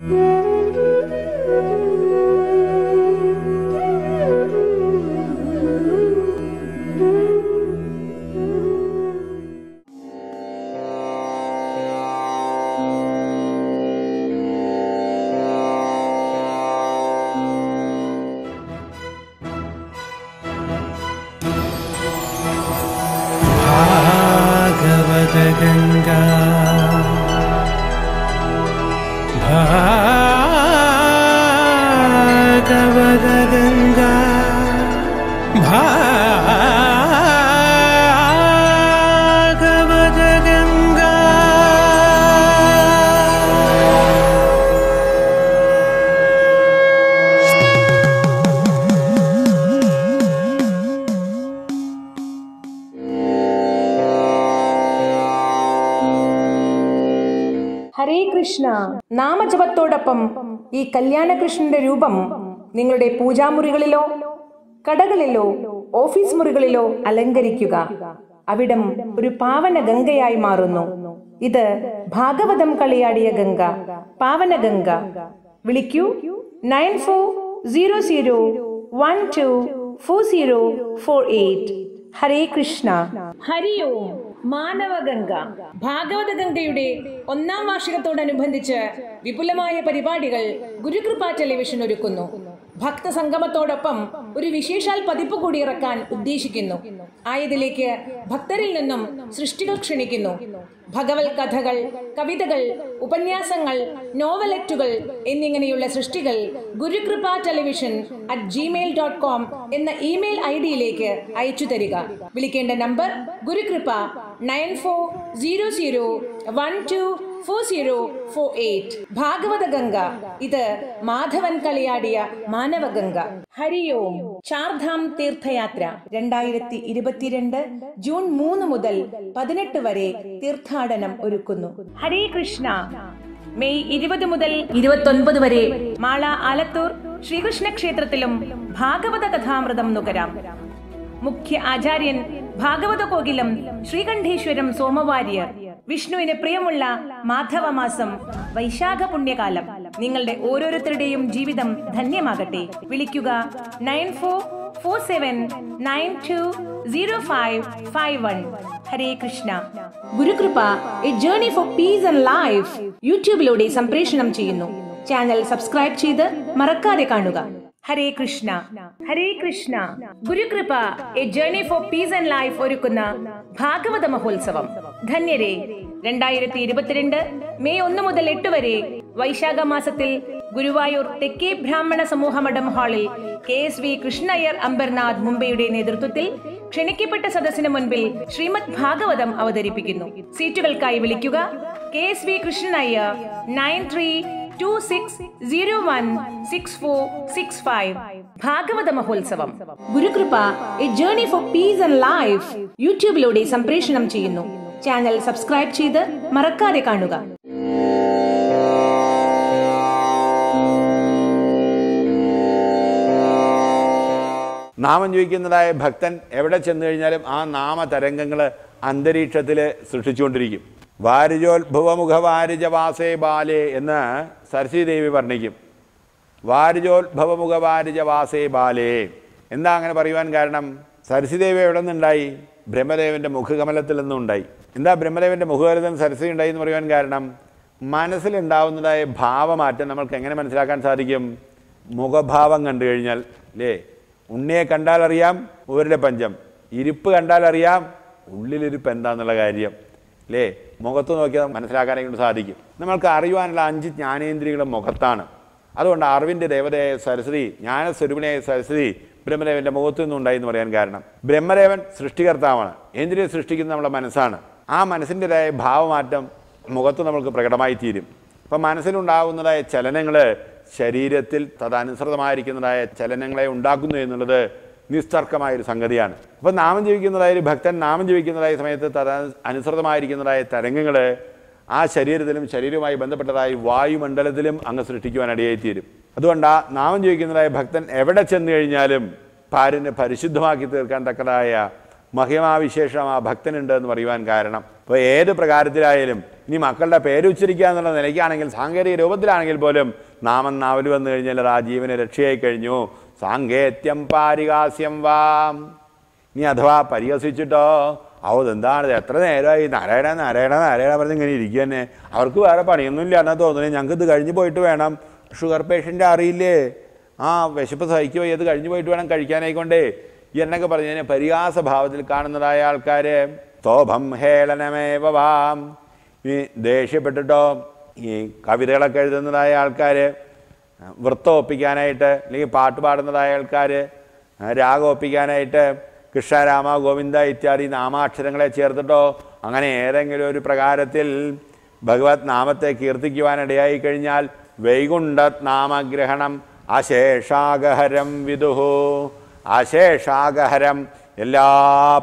ഭാഗവത ഹരേ കൃഷ്ണ. നാമജപത്തോടൊപ്പം ഈ കല്യാണകൃഷ്ണന്റെ രൂപം നിങ്ങളുടെ പൂജാമുറികളിലോ കടകളിലോ ഓഫീസ് മുറികളിലോ അലങ്കരിക്കുക. അവിടം ഒരു പാവന ഗംഗയായി മാറുന്നു. ഇത് ഭാഗവതം കളിയാടിയ ഗംഗ. പാവന ഗംഗ. വിളിക്കൂ. Nine four zero zero one two four zero four eight. Hare Krishna. Hari Om മാനവഗംഗ. ഭാഗവതഗംഗയുടെ ഒന്നാം വാർഷികത്തോടനുബന്ധിച്ച് വിപുലമായ പരിപാടികൾ ഗുരുകൃപ ടെലിവിഷൻ ഒരുക്കുന്നു. ഭക്തസംഗമത്തോടൊപ്പം ഒരു വിശേഷാൽ പതിപ്പ് കൂടി ഇറക്കാൻ ഉദ്ദേശിക്കുന്നു. ആയതിലേക്ക് ഭക്തരിൽ നിന്നും സൃഷ്ടികൾ ക്ഷണിക്കുന്നു. ഭഗവത് കഥകൾ കവിതകൾ ഉപന്യാസങ്ങൾ നോവലറ്റുകൾ എന്നിങ്ങനെയുള്ള സൃഷ്ടികൾ Gurukripa television at gmail dot com എന്ന ഇമെയിൽ ഐ ഡിയിലേക്ക് അയച്ചു തരിക. വിളിക്കേണ്ട number Gurukripa nine four zero zero one two four zero four eight. Bhagavata Ganga ഇത് മാധവൻ കളിയാടിയ മാനവഗംഗ. ഹരി ഓം. ചാർധാം തീർത്ഥയാത്ര രണ്ടായിരത്തി ഇരുപത്തിരണ്ട് ജൂൺ മൂന്ന് മുതൽ പതിനെട്ട് വരെ തീർത്ഥാടനം ഒരുക്കുന്നു. ഹരേ കൃഷ്ണ. മെയ് ഇരുപത് മുതൽ ഇരുപത്തൊൻപത് വരെ മാള ആലത്തൂർ ശ്രീകൃഷ്ണ ക്ഷേത്രത്തിലും ഭാഗവത കഥാമൃതം നുകരാം. മുഖ്യ ആചാര്യൻ ഭാഗവത കോകിലം ശ്രീകണ്ഠേശ്വരം സോമവാര്യർ. വിഷ്ണുവിന് പ്രിയമുള്ള മാധവമാസം വൈശാഖ പുണ്യകാലം നിങ്ങളുടെ ഓരോരുത്തരുടെയും ജീവിതം ധന്യമാകട്ടെ. വിളിക്കുക nine four four seven nine two zero five five one. Hare Krishna. Gurukripa a journey for peace and life. യൂട്യൂബിലൂടെ സംപ്രേഷണം ചെയ്യുന്നു. ചാനൽ സബ്സ്ക്രൈബ് ചെയ്ത് മറക്കാതെ കാണുക. Hare Krishna. Hare Krishna. Gurukripa a journey for peace and life ഒരുക്കുന്ന ഭാഗവത മഹോത്സവം. ധന്യരെ രണ്ടായിരത്തി ഇരുപത്തിരണ്ട് മെയ് ഒന്ന് മുതൽ എട്ട് വരെ വൈശാഖ മാസത്തിൽ ഗുരുവായൂർ തെക്കേ ബ്രാഹ്മണ സമൂഹമഠം ഹാളിൽ K S V Krishnaiyer Ambernath മുംബൈയുടെ നേതൃത്വത്തിൽ ക്ഷണിക്കപ്പെട്ട സദസ്സിന് മുൻപിൽ ശ്രീമദ് ഭാഗവതം അവതരിപ്പിക്കുന്നു. സീറ്റുകൾക്കായി വിളിക്കുക. K S V Krishnaiyer nine three two six zero one six four six five ഭാഗവത മഹോത്സവം. Gurukripa a journey for peace and life യൂട്യൂബിലൂടെ സംപ്രേഷണം ചെയ്യുന്നു. ചാനൽ സബ്സ്ക്രൈബ് ചെയ്ത് മറക്കാതെ കാണുക. നാമം ചോദിക്കുന്നതായ ഭക്തൻ എവിടെ ചെന്നു കഴിഞ്ഞാലും ആ നാമതരംഗങ്ങൾ അന്തരീക്ഷത്തിൽ സൃഷ്ടിച്ചുകൊണ്ടിരിക്കും. വാരിജോത്ഭവമുഖ വാരിജവാസേ ബാലേ എന്ന് സരസ്വതി ദേവി വർണിക്കും. വാരിജോത്ഭവമുഖ വാരിജവാസേ ബാലേ. എന്താ അങ്ങനെ പറയുവാൻ കാരണം? സരസ്വതീദേവി എവിടെ നിന്നുണ്ടായി? ബ്രഹ്മദേവന്റെ മുഖകമലത്തിൽ നിന്നുണ്ടായി. എന്താ ബ്രഹ്മദേവന്റെ മുഖകമലത്തിൽ സരസ്വതി ഉണ്ടായി എന്ന് പറയുവാൻ കാരണം? മനസ്സിലുണ്ടാവുന്നതായ ഭാവമാറ്റം നമ്മൾക്ക് എങ്ങനെ മനസ്സിലാക്കാൻ സാധിക്കും? മുഖഭാവം കണ്ടു കഴിഞ്ഞാൽ അല്ലേ ഉണ്ണിയെ കണ്ടാലറിയാം ഊരുടെ പഞ്ചം. ഇരിപ്പ് കണ്ടാലറിയാം ഉള്ളിലിരിപ്പ് എന്താന്നുള്ള കാര്യം. അല്ലേ മുഖത്ത് നോക്കിയാൽ മനസ്സിലാക്കാനേ കൊണ്ട് സാധിക്കും. നമ്മൾക്ക് അറിയുവാനുള്ള അഞ്ച് ജ്ഞാനേന്ദ്രിയങ്ങളും മുഖത്താണ്. അതുകൊണ്ട് അറിവിന്റെ ദേവതയായ സരസ്വതി ജ്ഞാനസ്വരൂപിണിയായ സരസ്വതി ബ്രഹ്മദേവന്റെ മുഖത്തു നിന്നുണ്ടായി എന്ന് പറയാൻ കാരണം. ബ്രഹ്മദേവൻ സൃഷ്ടികർത്താവാണ്. ഏന്ദ്രിയെ സൃഷ്ടിക്കുന്ന നമ്മുടെ മനസ്സാണ്. ആ മനസ്സിന്റെതായ ഭാവമാറ്റം മുഖത്ത് നമ്മൾക്ക് പ്രകടമായി തീരും. അപ്പം മനസ്സിലുണ്ടാകുന്നതായ ചലനങ്ങൾ ശരീരത്തിൽ തദനുസൃതമായിരിക്കുന്നതായ ചലനങ്ങളെ ഉണ്ടാക്കുന്നു എന്നുള്ളത് നിസ്തർക്കമായൊരു സംഗതിയാണ്. അപ്പം നാമം ജീവിക്കുന്നതായ ഒരു ഭക്തൻ നാമം ജീവിക്കുന്നതായ സമയത്ത് തര അനുസൃതമായിരിക്കുന്നതായ തരംഗങ്ങൾ ആ ശരീരത്തിലും ശരീരവുമായി ബന്ധപ്പെട്ടതായി വായുമണ്ഡലത്തിലും അങ്ങ് സൃഷ്ടിക്കുവാൻ അടിയായിത്തീരും. അതുകൊണ്ട് ആ നാമം ജീവിക്കുന്നതായ ഭക്തൻ എവിടെ ചെന്ന് കഴിഞ്ഞാലും പാരിനെ പരിശുദ്ധമാക്കി തീർക്കാൻ തക്കതായ മഹിമാവിശേഷം ആ ഭക്തനുണ്ട് എന്ന് പറയുവാൻ കാരണം. ഇപ്പോൾ ഏത് പ്രകാരത്തിലായാലും ഇനി മക്കളുടെ പേര് ഉച്ചരിക്കുക എന്നുള്ള നിലയ്ക്കാണെങ്കിൽ സാങ്കേതിക രൂപത്തിലാണെങ്കിൽ പോലും നാമം നാവൽ വന്നു കഴിഞ്ഞാൽ ആ ജീവനെ രക്ഷയായി കഴിഞ്ഞു. സാങ്കേത്യം പാരികാസ്യം വാം. നീ അഥവാ പരിഹസിച്ചിട്ടോ അവത് ഇതെന്താണ് ഇത്? എത്ര നേരമായി? നാരായണ നാരായണ നാരായണ പറഞ്ഞ് ഇങ്ങനെ ഇരിക്കുക തന്നെ അവർക്ക് വേറെ പണിയൊന്നുമില്ല എന്നാ തോന്നുന്നത് ഞങ്ങൾക്ക് ഇത് കഴിഞ്ഞ് പോയിട്ട് വേണം. ഷുഗർ പേഷ്യന്റ് അറിയില്ലേ? ആ വിശപ്പ് സഹിക്കുക ഇത് കഴിഞ്ഞ് പോയിട്ട് വേണം കഴിക്കാനായിക്കൊണ്ടേ. എന്നൊക്കെ പറഞ്ഞു കഴിഞ്ഞാൽ പരിഹാസ ഭാവത്തിൽ കാണുന്നതായ ആൾക്കാർ തോഭം ഹേളനമേവ വാം. ദേഷ്യപ്പെട്ടിട്ടോ ഈ കവിതകളൊക്കെ എഴുതുന്നതായ ആൾക്കാർ വൃത്തം ഒപ്പിക്കാനായിട്ട് അല്ലെങ്കിൽ പാട്ട് പാടുന്നതായ ആൾക്കാർ രാഗം ഒപ്പിക്കാനായിട്ട് കൃഷ്ണ രാമ ഗോവിന്ദ ഇത്യാദി നാമാക്ഷരങ്ങളെ ചേർത്തിട്ടോ അങ്ങനെ ഏതെങ്കിലും ഒരു പ്രകാരത്തിൽ ഭഗവത് നാമത്തെ കീർത്തിക്കുവാനിടയായി കഴിഞ്ഞാൽ വൈകുണ്ഠത് നാമഗ്രഹണം അശേഷാഗഹരം വിദുഹു. അശേഷാഗഹരം എല്ലാ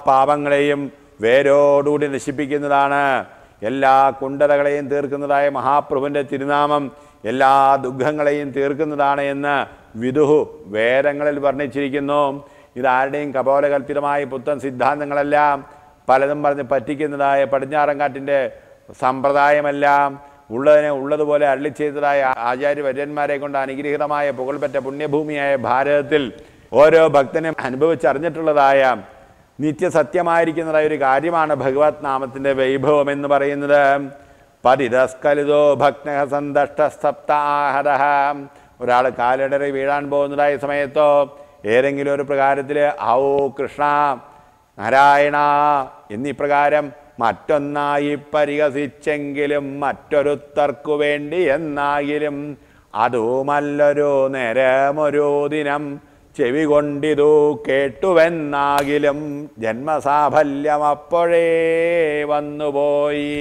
പാപങ്ങളെയും വേരോടുകൂടി നശിപ്പിക്കുന്നതാണ്. എല്ലാ കുണ്ടതകളെയും തീർക്കുന്നതായ മഹാപ്രഭുവിന്റെ തിരുനാമം എല്ലാ ദുഃഖങ്ങളെയും തീർക്കുന്നതാണ് എന്ന് വിദുഹു വേദങ്ങളിൽ വർണിച്ചിരിക്കുന്നു. ഇതാരുടെയും കപോലകൽപ്പിതമായ പുത്തൻ സിദ്ധാന്തങ്ങളെല്ലാം പലതും പറഞ്ഞ് പറ്റിക്കുന്നതായ പടിഞ്ഞാറങ്കാട്ടിന്റെ സമ്പ്രദായമെല്ലാം ഉള്ളതിനെ ഉള്ളതുപോലെ അള്ളിച്ചെയ്തതായ ചെയ്തതായ ആചാര്യവര്യന്മാരെ കൊണ്ട് അനുഗ്രഹീതമായ പുകൾപെറ്റ പുണ്യഭൂമിയായ ഭാരതത്തിൽ ഓരോ ഭക്തനും അനുഭവിച്ചറിഞ്ഞിട്ടുള്ളതായ നിത്യസത്യമായിരിക്കുന്നതായ ഒരു കാര്യമാണ് ഭഗവത് നാമത്തിന്റെ വൈഭവം എന്ന് പറയുന്നത്. പതിതസ്കലിതോ ഭക്ന സന്തഷ്ടസ്തപ്താഹത ഒരാൾ കാലിടറി വീഴാൻ പോകുന്നതായ സമയത്തോ ഏതെങ്കിലും ഒരു പ്രകാരത്തിൽ ഔ കൃഷ്ണ നാരായണ എന്നീ പ്രകാരം മറ്റൊന്നായി പരിഹസിച്ചെങ്കിലും മറ്റൊരുത്തർക്കു വേണ്ടി എന്നാകിലും അതുമല്ലൊരു നേരമൊരു ദിനം ചെവി കൊണ്ടിതു കേട്ടുവെന്നാകിലും ജന്മസാഫല്യം അപ്പോഴേ വന്നുപോയി.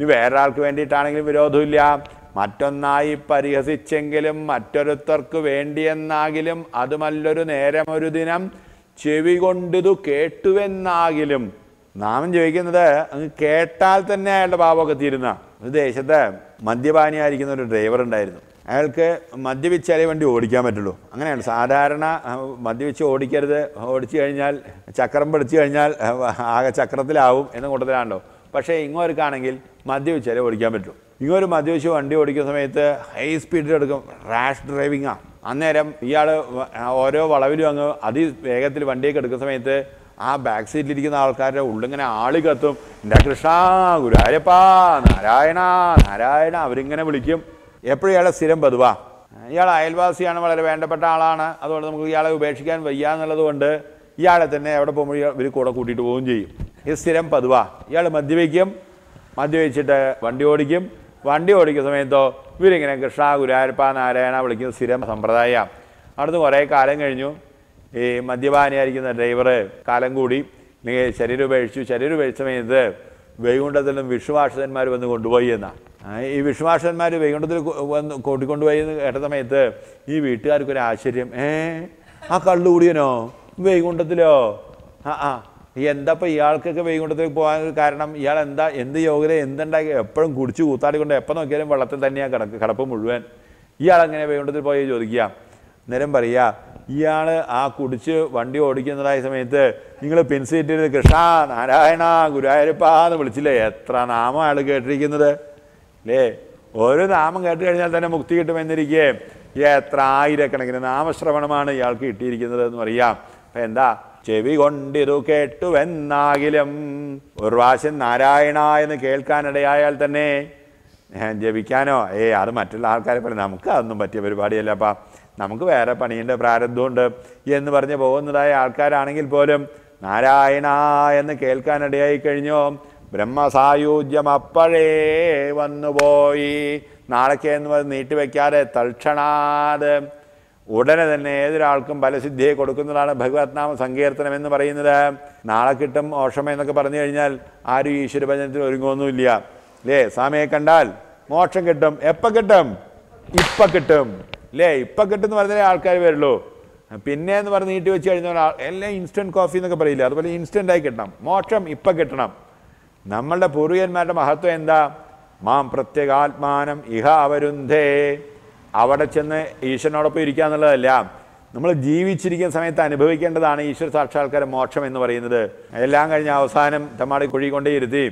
ഇനി വേറൊരാൾക്ക് വേണ്ടിയിട്ടാണെങ്കിലും വിരോധമില്ല. മറ്റൊന്നായി പരിഹസിച്ചെങ്കിലും മറ്റൊരുത്തർക്ക് വേണ്ടിയെന്നാകിലും അതുമല്ലൊരു നേരമൊരു ദിനം. ചെവി കൊണ്ടിതു കേട്ടുവെന്നാകിലും. നാമം ചോദിക്കുന്നത് അങ്ങ് കേട്ടാൽ തന്നെ അയാളുടെ പാപമൊക്കെ തീരുന്ന ഒരു ദേശത്തെ മദ്യപാനിയായിരിക്കുന്ന ഒരു ഡ്രൈവർ ഉണ്ടായിരുന്നു. അയാൾക്ക് മദ്യപിച്ചാലേ വണ്ടി ഓടിക്കാൻ പറ്റുള്ളൂ. അങ്ങനെയാണ്. സാധാരണ മദ്യപിച്ച് ഓടിക്കരുത്. ഓടിച്ചു കഴിഞ്ഞാൽ ചക്രം പിടിച്ചു കഴിഞ്ഞാൽ ആകെ ചക്രത്തിലാവും എന്ന കൂട്ടത്തിലാണല്ലോ. പക്ഷേ ഇങ്ങോർക്കാണെങ്കിൽ മദ്യപിച്ചാലേ ഓടിക്കാൻ പറ്റും. ഇങ്ങോട്ട് മദ്യപിച്ച് വണ്ടി ഓടിക്കുന്ന സമയത്ത് ഹൈ സ്പീഡിൽ എടുക്കും. റാഷ് ഡ്രൈവിങ്ങാണ് അന്നേരം ഇയാൾ ഓരോ വളവിലും അങ്ങ് അതി വേഗത്തിൽ വണ്ടിയൊക്കെ എടുക്കുന്ന സമയത്ത് ആ ബാക്ക് സീറ്റിലിരിക്കുന്ന ആൾക്കാരുടെ ഉള്ളിങ്ങനെ ആളി കത്തും. എന്റെ കൃഷ്ണ ഗുരുവായൂരപ്പാ നാരായണ നാരായണ അവരിങ്ങനെ വിളിക്കും. എപ്പോഴും ഇയാളെ സ്ഥിരം പതുവാ. ഇയാൾ അയൽവാസിയാണ് വളരെ വേണ്ടപ്പെട്ട ആളാണ്. അതുകൊണ്ട് നമുക്ക് ഇയാളെ ഉപേക്ഷിക്കാൻ വയ്യ എന്നുള്ളത് കൊണ്ട് ഇയാളെ തന്നെ എവിടെ പോകുമ്പോൾ ഇവർ കൂടെ കൂട്ടിയിട്ട് പോവുകയും ചെയ്യും. ഇത് സ്ഥിരം പതുവാ. ഇയാൾ മദ്യപിക്കും മദ്യപിച്ചിട്ട് വണ്ടി ഓടിക്കും. വണ്ടി ഓടിക്കുന്ന സമയത്തോ ഇവരിങ്ങനെ കൃഷ്ണ ഗുരുവായൂരപ്പ നാരായണ വിളിക്കുന്ന സ്ഥിരം സമ്പ്രദായം അവിടുന്ന് കുറേ കാലം കഴിഞ്ഞു. ഈ മദ്യപാനിയായിരിക്കുന്ന ഡ്രൈവർ കാലം കൂടി. അല്ലെങ്കിൽ ശരീരം ഉപേക്ഷിച്ചു. ശരീരം ഉപേക്ഷിച്ച സമയത്ത് വൈകുണ്ഠത്തിൽ നിന്നും വിഷ്ണുവാഷന്മാർ വന്ന് കൊണ്ടുപോയി എന്നാ. ഈ വിഷ്ണുവാഷന്മാർ വൈകുണ്ഠത്തിൽ വന്ന് കൂട്ടിക്കൊണ്ടുപോയി എന്ന് കേട്ട സമയത്ത് ഈ വീട്ടുകാർക്കൊരു ആശ്ചര്യം ഏ ആ കള്ളുകൂടിയനോ വൈകുണ്ഠത്തിലോ? ആ ആ. എന്താപ്പോൾ ഇയാൾക്കൊക്കെ വൈകുണ്ഠത്തിൽ പോകാൻ കാരണം ഇയാൾ എന്താ എന്ത് യോഗ്യത എന്തുണ്ടാക്കി എപ്പോഴും കുടിച്ച് കൂത്താടിക്കൊണ്ട് എപ്പോൾ നോക്കിയാലും വെള്ളത്തിൽ തന്നെയാണ് കിടക്ക് കിടപ്പ് മുഴുവൻ. ഇയാൾ അങ്ങനെ വൈകുണ്ഠത്തിൽ പോയി ചോദിക്കുക? നേരം പറയുക ഇയാൾ ആ കുടിച്ച് വണ്ടി ഓടിക്കുന്നതായ സമയത്ത് നിങ്ങൾ പിൻസീറ്റിൽ കൃഷ്ണ നാരായണ ഗുരുവായൂരപ്പ എന്ന് വിളിച്ചില്ലേ? എത്ര നാമം അയാൾ കേട്ടിരിക്കുന്നത്? അല്ലേ ഓരോ നാമം കേട്ട് കഴിഞ്ഞാൽ തന്നെ മുക്തി കിട്ടുമെന്നിരിക്കെ എത്ര ആയിരക്കണക്കിന് നാമശ്രവണമാണ് ഇയാൾക്ക് കിട്ടിയിരിക്കുന്നത് എന്ന് പറയാം. അപ്പം എന്താ ചെവി കൊണ്ടിതു കേട്ടുവെന്നാകിലും ഒരു പ്രാവശ്യം നാരായണ എന്ന് കേൾക്കാനിടയായാൽ തന്നെ ജപിക്കാനോ ഏ അത് മറ്റുള്ള ആൾക്കാരെ പോലെ നമുക്ക് അതൊന്നും പറ്റിയ പരിപാടിയല്ല. അപ്പം നമുക്ക് വേറെ പണിയുണ്ട് പ്രാരബ്ധമുണ്ട് എന്ന് പറഞ്ഞ് പോകുന്നതായ ആൾക്കാരാണെങ്കിൽ പോലും നാരായണ എന്ന് കേൾക്കാനിടയായി കഴിഞ്ഞോ? ബ്രഹ്മസായൂജ്യം അപ്പോഴേ വന്നുപോയി. നാളേക്ക് എന്ന് പറഞ്ഞ് നീട്ടിവെക്കാതെ തൽക്ഷണാത് ഉടനെ തന്നെ ഏതൊരാൾക്കും ഫലസിദ്ധിയെ കൊടുക്കുന്നതാണ് ഭഗവത് നാമ സങ്കീർത്തനം എന്ന് പറയുന്നത്. നാളെ കിട്ടും ഓഷമ എന്നൊക്കെ പറഞ്ഞു കഴിഞ്ഞാൽ ആരും ഈശ്വര ഭജനത്തിന് ഒരുങ്ങുമൊന്നുമില്ല അല്ലേ സ്വാമിയെ കണ്ടാൽ മോക്ഷം കിട്ടും. എപ്പോൾ കിട്ടും? ഇപ്പം കിട്ടും. അല്ലേ ഇപ്പം കിട്ടും എന്ന് പറഞ്ഞാലേ ആൾക്കാർ വരുള്ളൂ. പിന്നെ എന്ന് പറഞ്ഞ് നീട്ടി വെച്ച് കഴിഞ്ഞാൽ ആൾ- എല്ലാം ഇൻസ്റ്റന്റ് കോഫി എന്നൊക്കെ പറയില്ല? അതുപോലെ ഇൻസ്റ്റന്റായി കിട്ടണം. മോക്ഷം ഇപ്പം കിട്ടണം. നമ്മളുടെ പൂർവികന്മാരുടെ മഹത്വം എന്താ? മാം പ്രത്യേകാത്മാനം ഇഹ അവരുന്ധേ. അവിടെ ചെന്ന് ഈശ്വരനോടൊപ്പം ഇരിക്കുക എന്നുള്ളതല്ല. നമ്മൾ ജീവിച്ചിരിക്കുന്ന സമയത്ത് അനുഭവിക്കേണ്ടതാണ് ഈശ്വര സാക്ഷാത്കാര മോക്ഷം എന്ന് പറയുന്നത്. എല്ലാം കഴിഞ്ഞ അവസാനം തമ്മാടി കുഴി കൊണ്ടേ ഇരുത്തി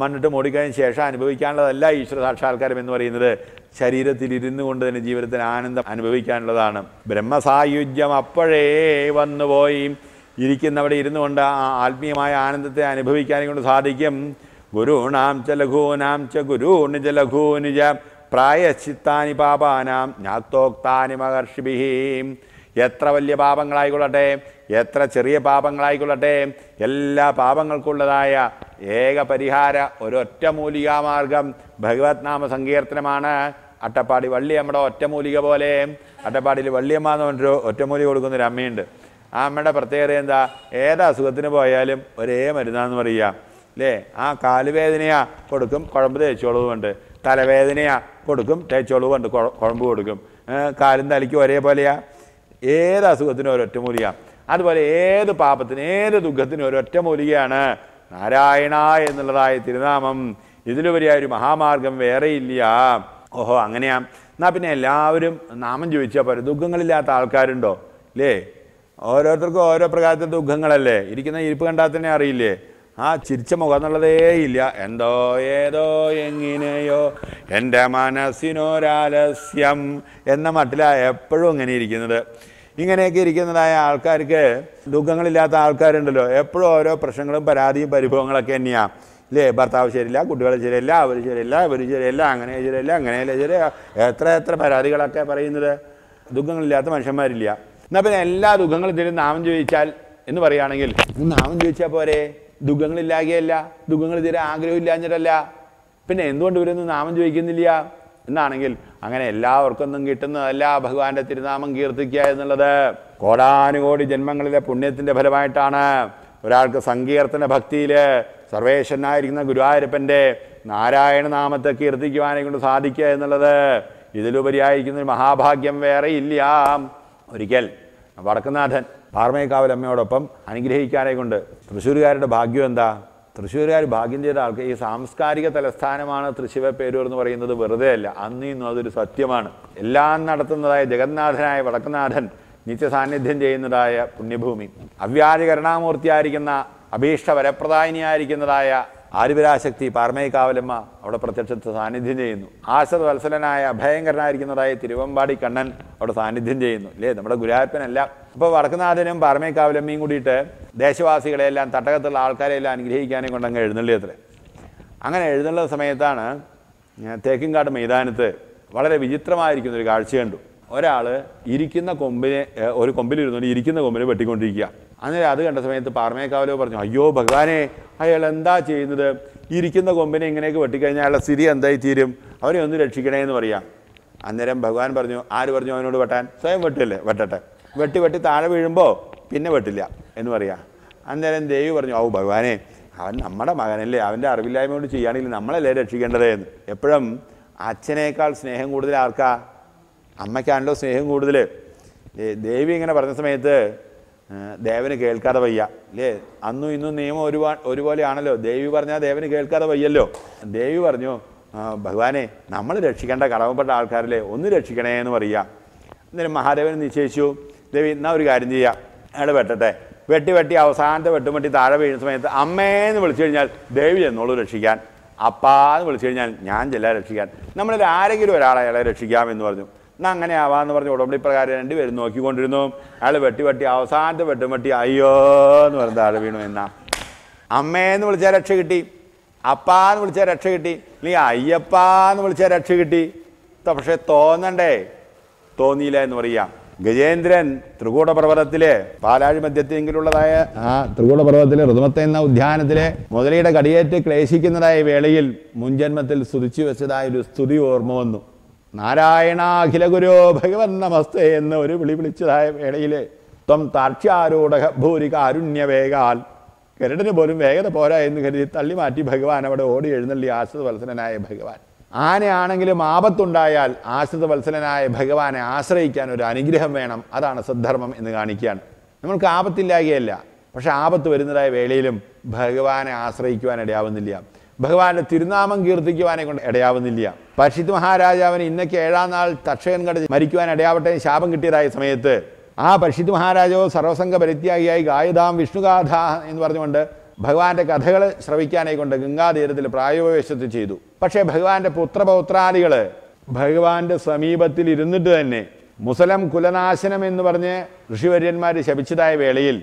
മണ്ണിട്ട് മൂടിക്കഴിഞ്ഞ ശേഷം അനുഭവിക്കാനുള്ളതല്ല ഈശ്വര സാക്ഷാത്കാരം എന്ന് പറയുന്നത്. ശരീരത്തിൽ ഇരുന്നു കൊണ്ട് തന്നെ ജീവിതത്തിൽ ആനന്ദം അനുഭവിക്കാനുള്ളതാണ്. ബ്രഹ്മസായുജ്യം അപ്പോഴേ വന്നുപോയി ഇരിക്കുന്നവിടെ ഇരുന്നു കൊണ്ട് ആ ആത്മീയമായ ആനന്ദത്തെ അനുഭവിക്കാനും കൊണ്ട് സാധിക്കും. ഗുരുണാം ച ലഘൂനാം ച ഗുരുണിജ ലഘൂനിജ. പ്രായശ്ചിത്താനി പാപാനാം ഞാത്തോക്താനി മഹർഷിഭിഹീം. എത്ര വലിയ പാപങ്ങളായിക്കൊള്ളട്ടെ എത്ര ചെറിയ പാപങ്ങളായിക്കൊള്ളട്ടെ എല്ലാ പാപങ്ങൾക്കുള്ളതായ ഏക പരിഹാര ഒരൊറ്റ മൂലികാമാർഗം ഭഗവത് നാമ സങ്കീർത്തനമാണ്. അട്ടപ്പാടി വള്ളി നമ്മുടെ ഒറ്റമൂലിക പോലെ അട്ടപ്പാടിയിൽ വള്ളിയമ്മ എന്ന് പറഞ്ഞൊരു ഒറ്റമൂലിക കൊടുക്കുന്നൊരു അമ്മയുണ്ട്. ആ അമ്മയുടെ പ്രത്യേകത എന്താ? ഏത് അസുഖത്തിന് പോയാലും ഒരേ മരുന്നാന്ന് പറയുക. അല്ലേ ആ കാലുവേദനയാ കൊടുക്കും കുഴമ്പ് തേച്ചോളവുമുണ്ട് തലവേദനയാ കൊടുക്കും. തേച്ചോളൂ കൊണ്ട് കുഴമ്പ് കൊടുക്കും. കാലും തലയ്ക്കും ഒരേപോലെയാ. ഏത് അസുഖത്തിനും ഒരൊറ്റ മൂലിക അതുപോലെ ഏത് പാപത്തിനും ഏത് ദുഃഖത്തിനും ഒരൊറ്റ മൂലികയാണ് നാരായണ എന്നുള്ളതായ തിരുനാമം. ഇതിലുപരിയായ ഒരു മഹാമാർഗം വേറെയില്ല. ഓഹോ അങ്ങനെയാ. എന്നാ പിന്നെ എല്ലാവരും നാമം ചോദിച്ചാൽ പോരെ. ദുഃഖങ്ങളില്ലാത്ത ആൾക്കാരുണ്ടോ? അല്ലേ ഓരോരുത്തർക്കും ഓരോ പ്രകാരത്തെ ദുഃഖങ്ങളല്ലേ? ഇരിക്കുന്ന ഇരിപ്പ് കണ്ടാൽ തന്നെ അറിയില്ലേ? ആ ചിരിച്ച മുഖം എന്നുള്ളതേ ഇല്ല. എന്തോ ഏതോ എങ്ങനെയോ. എന്റെ മനസ്സിനൊരാലസ്യം എന്ന മട്ടിലാണ് എപ്പോഴും ഇങ്ങനെ ഇരിക്കുന്നത്. ഇങ്ങനെയൊക്കെ ഇരിക്കുന്നതായ ആൾക്കാർക്ക് ദുഃഖങ്ങളില്ലാത്ത ആൾക്കാരുണ്ടല്ലോ. എപ്പോഴും ഓരോ പ്രശ്നങ്ങളും പരാതിയും പരിഭവങ്ങളൊക്കെ തന്നെയാണ് ഇല്ലേ? ഭർത്താവ് ശരിയില്ല കുട്ടികൾ ശരിയല്ല അവർ ശരിയല്ല ഇവർ ശരിയല്ല അങ്ങനെ ശരിയല്ല അങ്ങനെയല്ല ശരി എത്ര എത്ര പരാതികളൊക്കെ പറയുന്നത്? ദുഃഖങ്ങളില്ലാത്ത മനുഷ്യന്മാരില്ല. എന്നാൽ പിന്നെ എല്ലാ ദുഃഖങ്ങളും ഇതിൽ നാമം ചോദിച്ചാൽ എന്ന് പറയുകയാണെങ്കിൽ നാമം ചോദിച്ചാൽ പോരെ? ദുഃഖങ്ങളില്ലാകെയല്ല ദുഃഖങ്ങൾ തീരെ ആഗ്രഹമില്ലാഞ്ഞിട്ടല്ല. പിന്നെ എന്തുകൊണ്ട് ഇവരൊന്നും നാമം ചോദിക്കുന്നില്ല? എന്നാണെങ്കിൽ അങ്ങനെ എല്ലാവർക്കൊന്നും കിട്ടുന്നതല്ല ഭഗവാന്റെ തിരുനാമം കീർത്തിക്കുക എന്നുള്ളത്. കോടാനുകോടി ജന്മങ്ങളിലെ പുണ്യത്തിന്റെ ഫലമായിട്ടാണ്. ഒരാൾക്ക് സങ്കീർത്തന ഭക്തിയിൽ സർവേശ്വരനായിരിക്കുന്ന ഗുരുവായൂരപ്പന്റെ നാരായണ നാമത്തെ കീർത്തിക്കുവാനെ കൊണ്ട് സാധിക്കുക എന്നുള്ളത്. ഇതിലുപരിയായിരിക്കുന്ന ഒരു മഹാഭാഗ്യം വേറെ ഇല്ല. ഒരിക്കൽ വടക്കുന്നാഥൻ പാർമേക്കാവലമ്മയോടൊപ്പം അനുഗ്രഹിക്കാനെ കൊണ്ട് തൃശ്ശൂരുകാരുടെ ഭാഗ്യം എന്താ? തൃശ്ശൂരുകാർ ഭാഗ്യം ചെയ്ത ആൾക്ക് ഈ സാംസ്കാരിക തലസ്ഥാനമാണ് തൃശ്ശിവ പേരൂർ എന്ന് പറയുന്നത് വെറുതെ അല്ല അന്ന് അതൊരു സത്യമാണ്. എല്ലാം നടത്തുന്നതായ ജഗന്നാഥനായ വടക്കനാഥൻ നിത്യ സാന്നിധ്യം ചെയ്യുന്നതായ പുണ്യഭൂമി. അവ്യാജ കരുണാമൂർത്തിയായിരിക്കുന്ന അഭീഷ്ട വരപ്രദായിനിയായിരിക്കുന്നതായ ആരുപരാശക്തി പാർമേക്കാവലമ്മ അവിടെ പ്രത്യക്ഷത്തിൽ സാന്നിധ്യം ചെയ്യുന്നു. ആശ്രത വത്സലനായ അഭയങ്കരനായിരിക്കുന്നതായ തിരുവമ്പാടി കണ്ണൻ അവിടെ സാന്നിധ്യം ചെയ്യുന്നു. അല്ലേ നമ്മുടെ ഗുരുവായൂരപ്പനല്ല. അപ്പോൾ വടക്കുനാഥനും പാർമേക്കാവലമ്മയും കൂടിയിട്ട് ദേശവാസികളെല്ലാം തട്ടകത്തുള്ള ആൾക്കാരെല്ലാം അനുഗ്രഹിക്കാനേ കൊണ്ടങ്ങ് എഴുന്നള്ളിയത്രേ അങ്ങനെ എഴുന്നള്ള സമയത്താണ് തേക്കിൻകാട് മൈതാനത്ത് വളരെ വിചിത്രമായിരിക്കുന്ന ഒരു കാഴ്ച കണ്ടു. ഒരാൾ ഇരിക്കുന്ന കൊമ്പിനെ ഒരു കൊമ്പിലിരുന്നുകൊണ്ട് ഇരിക്കുന്ന കൊമ്പിനെ വെട്ടിക്കൊണ്ടിരിക്കുക. അങ്ങനെ അത് കണ്ട സമയത്ത് പാറമേക്കാവലോ പറഞ്ഞു അയ്യോ ഭഗവാനെ അയാൾ എന്താ ചെയ്യുന്നത്? ഇരിക്കുന്ന കൊമ്പിനെ ഇങ്ങനെയൊക്കെ വെട്ടിക്കഴിഞ്ഞാൽ അയാളുടെ സ്ഥിതി എന്തായി തീരും? അവനെ ഒന്ന് രക്ഷിക്കണേ എന്ന് പറയാം. അന്നേരം ഭഗവാൻ പറഞ്ഞു ആര് പറഞ്ഞു അവനോട് വെട്ടാൻ? സ്വയം വെട്ടില്ലേ വെട്ടട്ടെ. വെട്ടി വെട്ടി താഴെ വീഴുമ്പോൾ പിന്നെ വെട്ടില്ല എന്ന് പറയാം. അന്നേരം ദേവി പറഞ്ഞു ഔ ഭഗവാനെ അവൻ നമ്മുടെ മകനല്ലേ അവന്റെ അറിവില്ലായ്മ കൊണ്ട് ചെയ്യുകയാണെങ്കിൽ നമ്മളല്ലേ രക്ഷിക്കേണ്ടത്? എന്ന്. എപ്പോഴും അച്ഛനേക്കാൾ സ്നേഹം കൂടുതൽ ആർക്കാ? അമ്മയ്ക്കാണല്ലോ സ്നേഹം കൂടുതൽ. ദേവി ഇങ്ങനെ പറഞ്ഞ സമയത്ത് ദേവന് കേൾക്കാതെ വയ്യ. അല്ലേ അന്നും ഇന്നും നിയമം ഒരുപാ ഒരുപോലെയാണല്ലോ. ദേവി പറഞ്ഞാൽ ദേവന് കേൾക്കാതെ വയ്യല്ലോ. ദേവി പറഞ്ഞു "ആ, ഭഗവാനെ നമ്മൾ രക്ഷിക്കേണ്ട കടമപ്പെട്ട ആൾക്കാരല്ലേ ഒന്ന് രക്ഷിക്കണേ എന്ന് പറയുക അന്നേരം മഹാദേവൻ നിശ്ചയിച്ചു ദേവി എന്നാ ഒരു കാര്യം ചെയ്യാം. അയാൾ വെട്ടട്ടെ. വെട്ടി വെട്ടി അവസാനത്തെ വെട്ടും താഴെ വീഴുന്ന സമയത്ത് അമ്മേന്ന് വിളിച്ചു കഴിഞ്ഞാൽ ദേവി എന്നോളൂ രക്ഷിക്കാൻ അപ്പാന്ന് വിളിച്ചു കഴിഞ്ഞാൽ ഞാൻ ചെല്ലാൻ രക്ഷിക്കാൻ. നമ്മളിൽ ആരെങ്കിലും ഒരാളെ അയാളെ രക്ഷിക്കാമെന്ന് പറഞ്ഞു. എന്നാൽ അങ്ങനെ ആവാന്ന് പറഞ്ഞ് ഉടമ്പടി പ്രകാരം രണ്ടുപേരും നോക്കിക്കൊണ്ടിരുന്നു. അയാൾ വെട്ടി വെട്ടി അവസാനത്തെ വെട്ടി അയ്യോ എന്ന് പറഞ്ഞ താഴെ വീണു എന്നാ. അമ്മേന്ന് വിളിച്ചാൽ രക്ഷ കിട്ടി. അപ്പാന്ന് വിളിച്ചാൽ രക്ഷ കിട്ടി. അല്ലെങ്കിൽ അയ്യപ്പാന്ന് വിളിച്ചാൽ രക്ഷ കിട്ടി. പക്ഷേ തോന്നണ്ടേ? തോന്നിയില്ല എന്ന് പറയാം. ഗജേന്ദ്രൻ ത്രികൂടപർവതത്തിലെ പാലാഴി മധ്യത്തെങ്കിലുള്ളതായ ആ ത്രികൂടപർവതത്തിലെ ഋതുമത്തെ എന്ന ഉദ്യാനത്തിലെ മുതലയുടെ കടിയേറ്റ് ക്ലേശിക്കുന്നതായ വേളയിൽ മുൻജന്മത്തിൽ സ്തുതിച്ചു വെച്ചതായ ഒരു സ്തുതി ഓർമ്മ വന്നു. നാരായണ അഖില ഗുരു ഭഗവൻ നമസ്തേ എന്ന് ഒരു വിളി വിളിച്ചതായ വേളയിലെ ത്വം താർക്ഷ്യാരൂഢ ഭൂരി കാരുണ്യവേഗാൽ കരടിന് പോലും വേഗത പോരാ എന്ന് കരുതി തള്ളി മാറ്റി ഭഗവാൻ അവിടെ ഓടി എഴുന്നള്ളി ആശ്രിത വത്സലനായ ഭഗവാൻ. ആനയാണെങ്കിലും ആപത്തുണ്ടായാൽ ആശ്രിത വത്സലനായ ഭഗവാനെ ആശ്രയിക്കാൻ ഒരു അനുഗ്രഹം വേണം. അതാണ് സദ്ധർമ്മം എന്ന് കാണിക്കുകയാണ്. നമ്മൾക്ക് ആപത്തില്ലാകുകയല്ല പക്ഷെ ആപത്ത് വരുന്നതായ വേളയിലും ഭഗവാനെ ആശ്രയിക്കുവാൻ ഇടയാവുന്നില്ല. ഭഗവാന്റെ തിരുനാമം കീർത്തിക്കുവാനെ കൊണ്ട് ഇടയാവുന്നില്ല. പരിശുദ്ധ മഹാരാജാവിന് ഇന്നൊക്കെ ഏഴാം നാൾ തക്ഷകൻ കട മരിക്കുവാൻ ഇടയാവട്ടെ ശാപം കിട്ടിയതായ സമയത്ത് ആ പരീക്ഷിത് മഹാരാജാവ് സർവസംഘ പരിത്യാഗിയായി ഗായതാം വിഷ്ണുഗാഥ എന്ന് പറഞ്ഞുകൊണ്ട് ഭഗവാന്റെ കഥകൾ കൊണ്ട് ഗംഗാതീരത്തിൽ പ്രായോപവേശത്ത് ചെയ്തു. പക്ഷേ ഭഗവാന്റെ പുത്രപൗത്രാദികൾ ഭഗവാന്റെ സമീപത്തിൽ ഇരുന്നിട്ട് തന്നെ മുസലം കുലനാശനം എന്ന് പറഞ്ഞ് ഋഷിവര്യന്മാർ ശപിച്ചതായ വേളയിൽ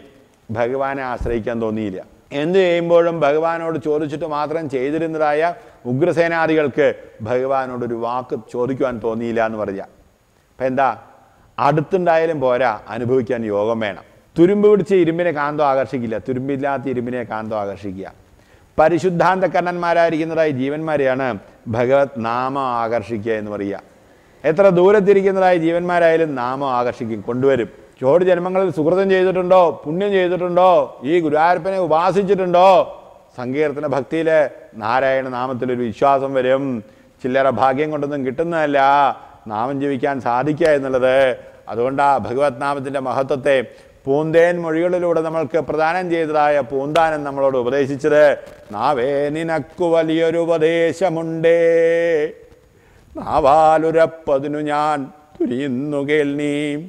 ഭഗവാനെ ആശ്രയിക്കാൻ തോന്നിയില്ല. എന്ത് ചെയ്യുമ്പോഴും ഭഗവാനോട് ചോദിച്ചിട്ട് മാത്രം ചെയ്തിരുന്നതായ ഉഗ്രസേനാദികൾക്ക് ഭഗവാനോടൊരു വാക്ക് ചോദിക്കുവാൻ തോന്നിയില്ല എന്ന് പറഞ്ഞ. അപ്പം എന്താ? അടുത്തുണ്ടായാലും പോരാ അനുഭവിക്കാൻ യോഗം വേണം. തുരുമ്പ് പിടിച്ച ഇരുമ്പിനെ കാന്തോ ആകർഷിക്കില്ല. തുരുമ്പില്ലാത്ത ഇരുമ്പിനെ കാന്തോ ആകർഷിക്കുക. പരിശുദ്ധാന്തക്കണ്ണന്മാരായിരിക്കുന്നതായി ജീവന്മാരെയാണ് ഭഗവത് നാമം ആകർഷിക്കുക എന്ന് പറയുക. എത്ര ദൂരത്തിരിക്കുന്നതായി ജീവന്മാരായാലും നാമം ആകർഷിക്കും കൊണ്ടുവരും. ചോട് ജന്മങ്ങളിൽ സുഹൃതം ചെയ്തിട്ടുണ്ടോ? പുണ്യം ചെയ്തിട്ടുണ്ടോ? ഈ ഗുരുവായൂരപ്പനെ ഉപാസിച്ചിട്ടുണ്ടോ? സങ്കീർത്തന ഭക്തിയിൽ നാരായണ നാമത്തിലൊരു വിശ്വാസം വരും. ചില്ലറ ഭാഗ്യം കൊണ്ടൊന്നും കിട്ടുന്നതല്ല. നാമം ജീവിക്കാൻ സാധിക്കുക എന്നുള്ളത്. അതുകൊണ്ടാ ഭഗവത് നാമത്തിന്റെ മഹത്വത്തെ പൂന്തേൻ മൊഴികളിലൂടെ നമ്മൾക്ക് പ്രദാനം ചെയ്തതായ പൂന്താനം നമ്മളോട് ഉപദേശിച്ചത് നാവേ നിനക്കു വലിയൊരു ഉപദേശമുണ്ടേ. നാവാലുരപ്പതിനു ഞാൻ തുരിയുന്നു കേൾനീ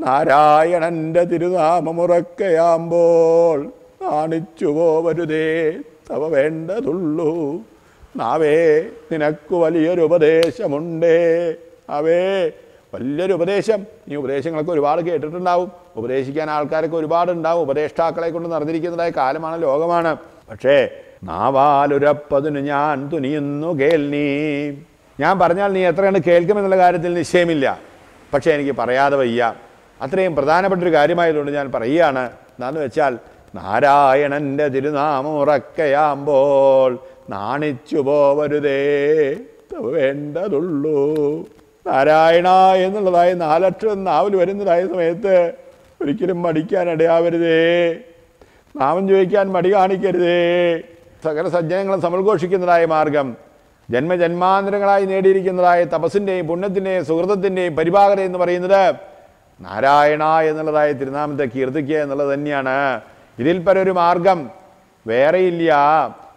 നാരായണന്റെ തിരുനാമമുറക്കയാമ്പോൾ നാണിച്ചു പോവരുതേ തവ വേണ്ടതുള്ളൂ. നാവേ നിനക്കു വലിയൊരു ഉപദേശമുണ്ടേ. അവേ വലിയൊരു ഉപദേശം. ഈ ഉപദേശങ്ങളൊക്കെ ഒരുപാട് കേട്ടിട്ടുണ്ടാവും. ഉപദേശിക്കാൻ ആൾക്കാരൊക്കെ ഒരുപാടുണ്ടാവും. ഉപദേഷ്ടാക്കളെ കൊണ്ട് നിറഞ്ഞിരിക്കുന്നതായ കാലമാണ് ലോകമാണ്. പക്ഷേ നാവാലുരപ്പതിന് ഞാൻ തുനിയുന്നു കേൾനീ ഞാൻ പറഞ്ഞാൽ നീ എത്രയാണ് കേൾക്കുമെന്നുള്ള കാര്യത്തിൽ നിശ്ചയമില്ല. പക്ഷേ എനിക്ക് പറയാതെ വയ്യ. അത്രയും പ്രധാനപ്പെട്ടൊരു കാര്യമായതുകൊണ്ട് ഞാൻ പറയുകയാണ്. എന്താന്ന് വെച്ചാൽ നാരായണന്റെ തിരുനാമം ഉറക്കയാമ്പോൾ നാണിച്ചു പോവരുതേ. വേണ്ടതുള്ളൂ. നാരായണ എന്നുള്ളതായ നാലക്ഷരം നാവിൽ വരുന്നതായ സമയത്ത് ഒരിക്കലും മടിക്കാൻ ഇടയാവരുതേ. നാമം ചോദിക്കാൻ മടി കാണിക്കരുതേ. സകല സജ്ജനങ്ങളും സമൽഘോഷിക്കുന്നതായ മാർഗം ജന്മജന്മാന്തരങ്ങളായി നേടിയിരിക്കുന്നതായ തപസ്സിന്റെയും പുണ്യത്തിന്റെയും സുഹൃതത്തിന്റെയും പരിഭാഗത എന്ന് പറയുന്നത് നാരായണ എന്നുള്ളതായ തിരുനാമത്തെ കീർത്തിക്കുക എന്നുള്ളത് തന്നെയാണ്. ഇതിൽ പരൊരു മാർഗം വേറെയില്ല.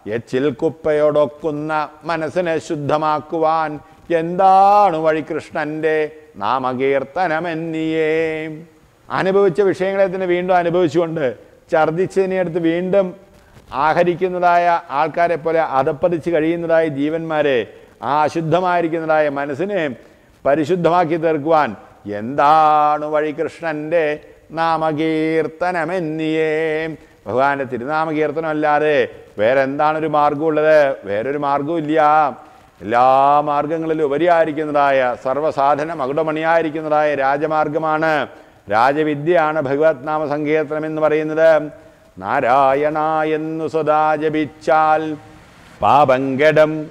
എച്ചിൽ കുപ്പയോടൊക്കുന്ന മനസ്സിനെ ശുദ്ധമാക്കുവാൻ എന്താണ് വഴി കൃഷ്ണന്റെ നാമകീർത്തനമെന്നിയേ. അനുഭവിച്ച വിഷയങ്ങളെ തന്നെ വീണ്ടും അനുഭവിച്ചുകൊണ്ട് ഛർദിച്ചതിനെ അടുത്ത് വീണ്ടും ആഹരിക്കുന്നതായ ആൾക്കാരെ പോലെ അതപ്പതിച്ച് കഴിയുന്നതായ ജീവന്മാരെ ആ അശുദ്ധമായിരിക്കുന്നതായ മനസ്സിനെ പരിശുദ്ധമാക്കി തീർക്കുവാൻ എന്താണ് വഴി കൃഷ്ണന്റെ നാമകീർത്തനമെന്നിയേ? ഭഗവാന്റെ തിരുനാമകീർത്തനം അല്ലാതെ വേറെ എന്താണൊരു മാർഗമുള്ളത് വേറൊരു മാർഗവും ഇല്ല എല്ലാ മാർഗങ്ങളിലും ഉപരിയായിരിക്കുന്നതായ സർവസാധന മകുടമണിയായിരിക്കുന്നതായ രാജമാർഗമാണ് രാജവിദ്യയാണ് ഭഗവത് നാമ സങ്കീർത്തനം എന്ന് പറയുന്നത്. നാരായണ എന്നു സദാ ജപിച്ചാൽ പാപങ്കടം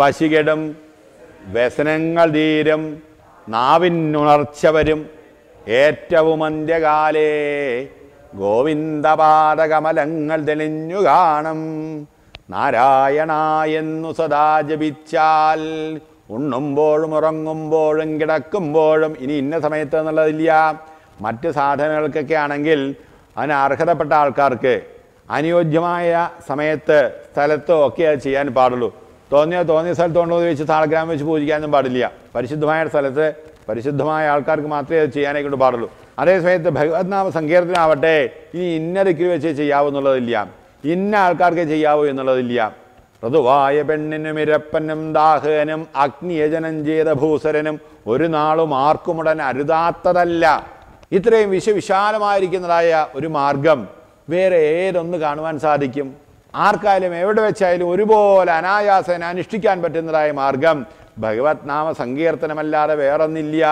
പശികടം വ്യസനങ്ങൾ തീരും നാവിനുണർച്ച വരും. ഏറ്റവും അന്ത്യകാലേ ഗോവിന്ദപാദകമലങ്ങൾ തെളിഞ്ഞു കാണും. നാരായണ എന്നു സദാ ജപിച്ചാൽ ഉണ്ണുമ്പോഴും ഉറങ്ങുമ്പോഴും കിടക്കുമ്പോഴും ഇനി ഇന്ന സമയത്ത് എന്നുള്ളതില്ല. മറ്റ് സാധനങ്ങൾക്കൊക്കെ ആണെങ്കിൽ അതിന് അർഹതപ്പെട്ട ആൾക്കാർക്ക് അനുയോജ്യമായ സമയത്ത് സ്ഥലത്തോ ഒക്കെ അത് ചെയ്യാൻ പാടുള്ളൂ. തോന്നിയോ തോന്നിയ സ്ഥലത്ത് കൊണ്ടുപോയി വെച്ച് താളഗ്രാമം വെച്ച് പൂജിക്കാനൊന്നും പാടില്ല. പരിശുദ്ധമായ സ്ഥലത്ത് പരിശുദ്ധമായ ആൾക്കാർക്ക് മാത്രമേ അത് ചെയ്യാനേ കൊണ്ട് പാടുള്ളൂ. അതേ സമയത്ത് ഭഗവത് നാമ സങ്കീർത്തനാവട്ടെ ഇനി ഇന്ന ദിക്കിൽ വെച്ച് ചെയ്യാവൂ എന്നുള്ളതില്ല. ഇന്ന ആൾക്കാർക്ക് ചെയ്യാവൂ എന്നുള്ളതില്ല. ഋതുവായ പെണ്ണിനും ഇരപ്പനും ദാഹകനും അഗ്നിയജനം ചെയ്ത ഭൂസരനും ഒരു നാളും ആർക്കുമുടൻ അരുതാത്തതല്ല. ഇത്രയും വിശ്വവിശാലമായിരിക്കുന്നതായ ഒരു മാർഗം വേറെ ഏതൊന്ന് കാണുവാൻ സാധിക്കും? ആർക്കായാലും എവിടെ വെച്ചായാലും ഒരുപോലെ അനായാസന അനുഷ്ഠിക്കാൻ പറ്റുന്നതായ മാർഗം. ഭഗവത് നാമ സങ്കീർത്തനമല്ലാതെ വേറൊന്നില്ല.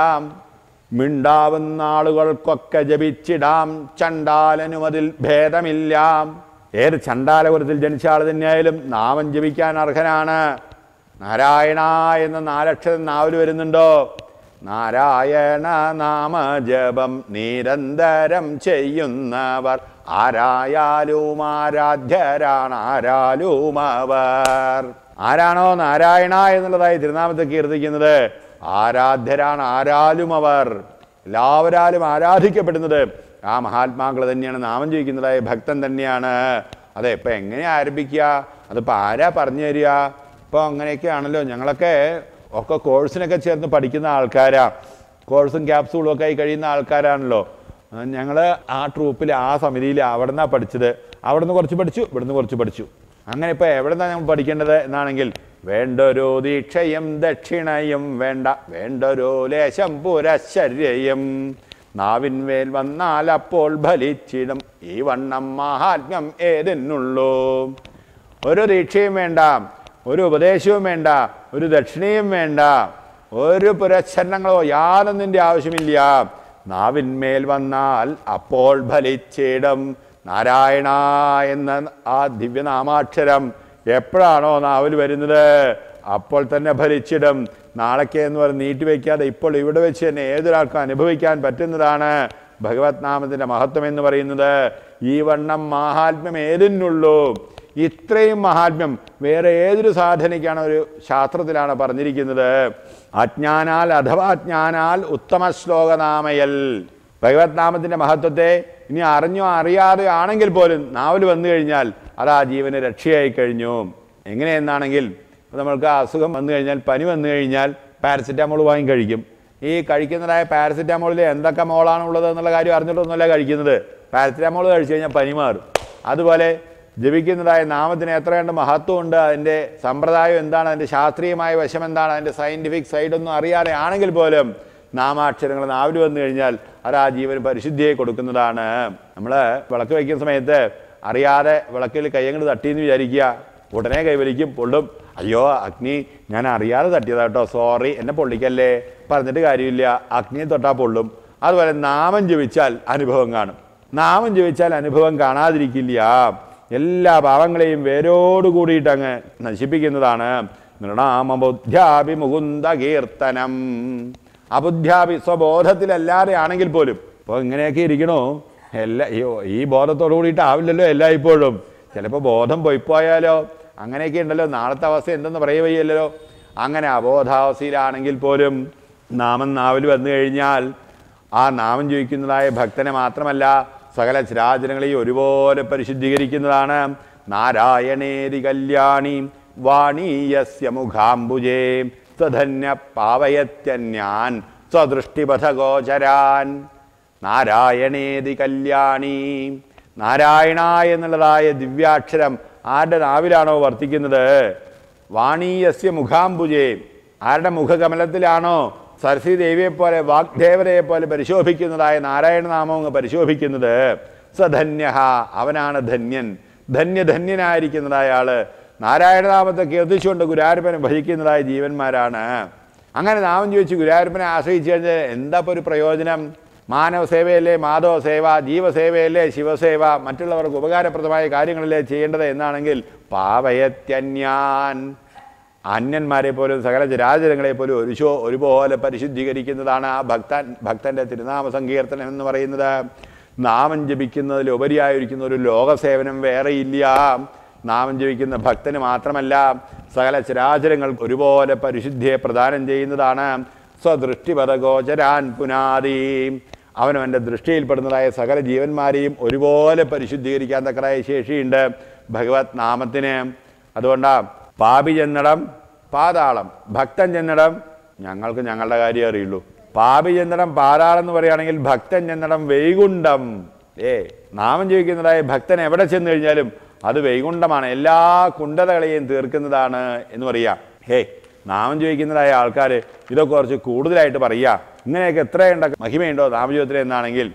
മിണ്ടാവുന്ന ആളുകൾക്കൊക്കെ ജപിച്ചിടാം. ചണ്ടാലനുമതിൽ ഭേദമില്ല. ഏത് ചണ്ടാലപുരത്തിൽ ജനിച്ച ആൾ തന്നെയായാലും നാമം ജപിക്കാൻ അർഹനാണ്. നാരായണ എന്ന നാലക്ഷരം നാവിൽ വരുന്നുണ്ടോ? നാരായണ നാമജപം നിരന്തരം ചെയ്യുന്നവർ ആരായാലും ആരാധ്യരാണ് ആരാലും അവർ. ആരാണോ നാരായണ എന്നുള്ളതായി തിരുനാമത്തെ കീർത്തിക്കുന്നത്? ആരാധ്യരാണ് ആരാലും അവർ. എല്ലാവരാലും ആരാധിക്കപ്പെടുന്നത്. ആ മഹാത്മാക്കൾ തന്നെയാണ് നാമം ജയിക്കുന്നതായ ഭക്തൻ തന്നെയാണ്. അതെ ഇപ്പം എങ്ങനെ ആരംഭിക്കുക? അതിപ്പോൾ ആരാ പറഞ്ഞു തരിക? ഇപ്പോൾ അങ്ങനെയൊക്കെയാണല്ലോ ഞങ്ങളൊക്കെ ഒക്കെ കോഴ്സിനൊക്കെ ചേർന്ന് പഠിക്കുന്ന ആൾക്കാരാ. കോഴ്സും ക്യാപ്സൂളും ഒക്കെ ആയി കഴിയുന്ന ആൾക്കാരാണല്ലോ. ഞങ്ങൾ ആ ട്രൂപ്പിൽ ആ സമിതിയിൽ അവിടെ നിന്നാണ് പഠിച്ചത്. അവിടെ നിന്ന് കുറച്ച് പഠിച്ചു ഇവിടുന്ന് കുറച്ച് പഠിച്ചു. അങ്ങനെ ഇപ്പോൾ എവിടെ നിന്നാണ് ഞങ്ങൾ പഠിക്കേണ്ടത് എന്നാണെങ്കിൽ വേണ്ടൊരു ദീക്ഷയും ദക്ഷിണയും വേണ്ട വേണ്ടൊരു ലേശം പുരശര്യയും നാവിൻമേൽ വന്നാൽ അപ്പോൾ ഫലിച്ചിടും. ഈ വണ്ണം മഹാത്മ്യം ഏതെന്നുള്ളൂ ഒരു ദീക്ഷയും വേണ്ട ഒരു ഉപദേശവും വേണ്ട ഒരു ദക്ഷിണയും വേണ്ട. ഒരു പുരച്ഛരണങ്ങളോ യാതൊന്നിന്റെ ആവശ്യമില്ല. നാവിന്മേൽ വന്നാൽ അപ്പോൾ ഫലിച്ചിടും. നാരായണ എന്ന ആ ദിവ്യനാമാക്ഷരം എപ്പോഴാണോ നാവിൽ വരുന്നത്? അപ്പോൾ തന്നെ ഫലിച്ചിടും. നാളേക്ക് എന്ന് പറഞ്ഞ് നീട്ടിവെക്കാതെ ഇപ്പോൾ ഇവിടെ വെച്ച് തന്നെ ഏതൊരാൾക്കും അനുഭവിക്കാൻ പറ്റുന്നതാണ് ഭഗവത് നാമത്തിന്റെ മഹത്വം എന്ന് പറയുന്നത്. ഈ വണ്ണം മാഹാത്മ്യം ഏതിനുള്ളൂ? ഇത്രയും മഹാത്മ്യം വേറെ ഏതൊരു സാധനയ്ക്കാണ് ഒരു ശാസ്ത്രത്തിലാണ് പറഞ്ഞിരിക്കുന്നത്? അജ്ഞാനാൽ അഥവാ അജ്ഞാനാൽ ഉത്തമ ശ്ലോകനാമയൽ. ഭഗവത് നാമത്തിന്റെ മഹത്വത്തെ ഇനി അറിഞ്ഞോ അറിയാതെ ആണെങ്കിൽ പോലും നാവൽ വന്നു കഴിഞ്ഞാൽ അത് ആ ജീവന് രക്ഷയായി കഴിഞ്ഞു. എങ്ങനെയെന്നാണെങ്കിൽ നമ്മൾക്ക് അസുഖം വന്നു കഴിഞ്ഞാൽ പനി വന്നു കഴിഞ്ഞാൽ പാരസെറ്റാമോൾ വാങ്ങി കഴിക്കും. ഈ കഴിക്കുന്നതായ പാരസെറ്റാമോളിൽ എന്തൊക്കെ മോളാണുള്ളത് എന്നുള്ള കാര്യം അറിഞ്ഞിട്ടൊന്നുമല്ല കഴിക്കുന്നത്. പാരസെറ്റാമോൾ കഴിച്ചു കഴിഞ്ഞാൽ പനി മാറും. അതുപോലെ ജപിക്കുന്നതായ നാമത്തിന് എത്രയുണ്ട് മഹത്വമുണ്ട് അതിന്റെ സമ്പ്രദായം എന്താണ് അതിന്റെ ശാസ്ത്രീയമായ വശം എന്താണ് അതിന്റെ സയന്റിഫിക് സൈഡൊന്നും അറിയാതെ ആണെങ്കിൽ പോലും നാമാക്ഷരങ്ങൾ നാവിൽ വന്നു കഴിഞ്ഞാൽ അത് ആ ജീവന് പരിശുദ്ധിയെ കൊടുക്കുന്നതാണ്. നമ്മൾ വിളക്ക് വയ്ക്കുന്ന സമയത്ത് അറിയാതെ വിളക്കിൽ കയ്യങ്ങൾ തട്ടിയെന്ന് വിചാരിക്കുക. ഉടനെ കൈവലിക്കും പൊള്ളും. അയ്യോ അഗ്നി ഞാൻ അറിയാതെ തട്ടിയതാ കേട്ടോ സോറി എന്നെ പൊള്ളിക്കല്ലേ? പറഞ്ഞിട്ട് കാര്യമില്ല. അഗ്നിയെ തൊട്ടാൽ പൊള്ളും. അതുപോലെ നാമം ജപിച്ചാൽ അനുഭവം കാണും. നാമം ജപിച്ചാൽ അനുഭവം കാണാതിരിക്കില്ല. എല്ലാ പാവങ്ങളെയും വേരോട് കൂടിയിട്ടങ്ങ് നശിപ്പിക്കുന്നതാണ്. നൃണാമബുദ്ധ്യാപി മുകുന്ദ കീർത്തനം. അബുദ്ധ്യാപി സ്വബോധത്തിലല്ലാതെ ആണെങ്കിൽ പോലും. ഇപ്പോൾ ഇങ്ങനെയൊക്കെ ഇരിക്കണോ. എല്ലാ ഈ ബോധത്തോടു കൂടിയിട്ട് ആവില്ലല്ലോ എല്ലായ്പ്പോഴും. ചിലപ്പോൾ ബോധം പോയിപ്പോയാലോ അങ്ങനെയൊക്കെ ഉണ്ടല്ലോ നാളത്തെ അവസ്ഥ എന്തെന്ന് പറയുകയല്ലോ അങ്ങനെ അബോധാവസ്ഥയിലാണെങ്കിൽ പോലും നാമം നാവിൽ വന്നു കഴിഞ്ഞാൽ ആ നാമം ചോദിക്കുന്നതായ ഭക്തനെ മാത്രമല്ല സകല ചരാചരങ്ങളെയും ഒരുപോലെ പരിശുദ്ധീകരിക്കുന്നതാണ്. നാരായണേരി കല്യാണി വാണീയസ്യ മുഖാംബുജേ. സ്വധന്യ പാവയത്യന്യാൻ സ്വദൃഷ്ടിപഥഗോചരാൻ നാരായണേതി കല്യാണി. നാരായണ എന്നുള്ളതായ ദിവ്യാക്ഷരം ആരുടെ നാവിലാണോ വർത്തിക്കുന്നത്? വാണീയസ്യ മുഖാംബുജേ. ആരുടെ മുഖകമലത്തിലാണോ സരസ്വതി ദേവിയെ പോലെ പരിശോഭിക്കുന്നതായ നാരായണ നാമം അങ്ങ് പരിശോഭിക്കുന്നത് സധന്യ അവനാണ് ധന്യൻ. ധന്യധന്യനായിരിക്കുന്നതായ ആൾ നാരായണനാമത്തെ കീർത്തിച്ചുകൊണ്ട് ഗുരുവായൂരപ്പനെ ഭജിക്കുന്നതായ ജീവന്മാരാണ്. അങ്ങനെ നാമം ചോദിച്ച് ഗുരുവായൂരപ്പനെ ആശ്രയിച്ചു കഴിഞ്ഞാൽ എന്താ ഇപ്പോൾ ഒരു പ്രയോജനം? മാനവ സേവയല്ലേ മാധവ സേവ ജീവസേവയല്ലേ ശിവസേവ മറ്റുള്ളവർക്ക് ഉപകാരപ്രദമായ കാര്യങ്ങളല്ലേ ചെയ്യേണ്ടത് എന്നാണെങ്കിൽ പാവയത്യന്യാൻ. അന്യന്മാരെ പോലും സകല ചരാചരങ്ങളെ പോലും ഒരു ശോ ഒരുപോലെ പരിശുദ്ധീകരിക്കുന്നതാണ് ആ ഭക്തൻ ഭക്തന്റെ തിരുനാമ സങ്കീർത്തനം എന്ന് പറയുന്നത്. നാമം ജപിക്കുന്നതിൽ ഉപരിയായിരിക്കുന്ന ഒരു ലോകസേവനം വേറെയില്ല. നാമം ജപിക്കുന്ന ഭക്തന് മാത്രമല്ല സകല ചരാചരങ്ങൾ ഒരുപോലെ പരിശുദ്ധിയെ പ്രദാനം ചെയ്യുന്നതാണ്. സ്വദൃഷ്ടിപദഗോചരാൻ പുനാദി. അവനവന്റെ ദൃഷ്ടിയിൽപ്പെടുന്നതായ സകല ജീവന്മാരെയും ഒരുപോലെ പരിശുദ്ധീകരിക്കാൻ തക്കതായ ശേഷിയുണ്ട് ഭഗവത് നാമത്തിന്. അതുകൊണ്ടാണ് പാപി ചെന്നിടം പാതാളം. ഭക്തൻ ചെന്നിടം ഞങ്ങൾക്ക് ഞങ്ങളുടെ കാര്യം അറിയുള്ളൂ. പാപി ചെന്നിടം പാതാളം എന്ന് പറയുകയാണെങ്കിൽ ഭക്തൻ ചെന്നിടം വൈകുണ്ഠം. ഏ നാമം ജീവിക്കുന്നതായ ഭക്തൻ എവിടെ ചെന്ന് കഴിഞ്ഞാലും അത് വൈകുണ്ഠമാണ്. എല്ലാ കുണ്ടതകളെയും തീർക്കുന്നതാണ് എന്ന് പറയാം. ഹേ നാമം ചോദിക്കുന്നതായ ആൾക്കാർ ഇതൊക്കെ കുറച്ച് കൂടുതലായിട്ട് പറയുക ഇങ്ങനെയൊക്കെ എത്രയുണ്ട്? മഹിമയുണ്ടോ? നാമജീവിതത്തിൽ എന്നാണെങ്കിൽ